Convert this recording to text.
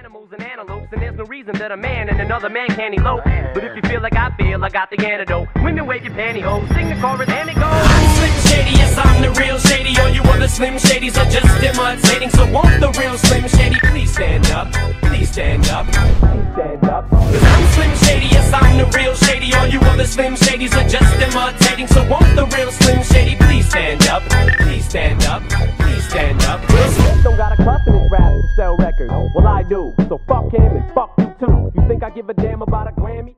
animals and antelopes, and there's no reason that a man and another man can't elope. But if you feel like I feel, I got the antidote. Women wave your pantyhose, sing the chorus, and it goes. Slim Shady, yes, I'm the real Shady. All you other Slim Shadys are just imitating. So won't the real Slim Shady please stand up? Please stand up. Please stand up. Cause I'm Slim Shady, yes, I'm the real Shady. All you other Slim Shadys are just imitating. So won't the real Slim Shady please stand up? Please stand up. Please stand up. Will Smith don't got a cuss sell records. Well, I do. So fuck him and fuck you too. You think I give a damn about a Grammy?